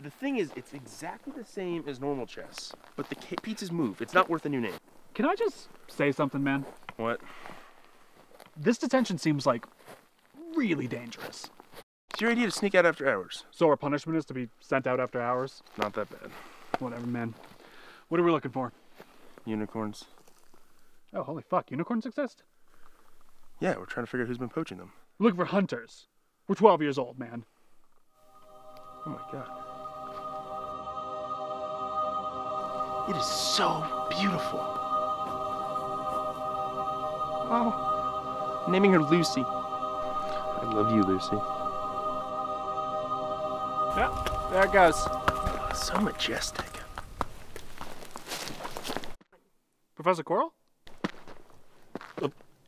The thing is, it's exactly the same as normal chess, but the pieces move. It's not worth a new name. Can I just say something, man? What? This detention seems like really dangerous. It's your idea to sneak out after hours. So our punishment is to be sent out after hours? Not that bad. Whatever, man. What are we looking for? Unicorns. Oh, holy fuck, unicorns exist? Yeah, we're trying to figure out who's been poaching them. Looking for hunters. We're 12 years old, man. Oh my god. It is so beautiful. Oh. Naming her Lucy. I love you, Lucy. Yeah, there it goes. So majestic. Professor Quirrell?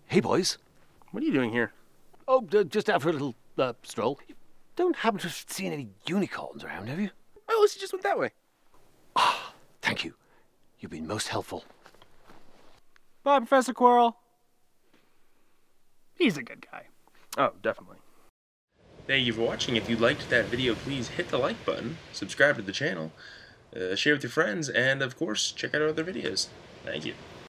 Hey, boys. What are you doing here? Oh, d- just out for a little uh, stroll. You don't happen to have seen any unicorns around, have you? Oh, Lucy just went that way. Ah, thank you. You've been most helpful. Bye, Professor Quirrell. He's a good guy. Oh, definitely. Thank you for watching. If you liked that video, please hit the like button, subscribe to the channel, uh, share with your friends, and of course, check out our other videos. Thank you.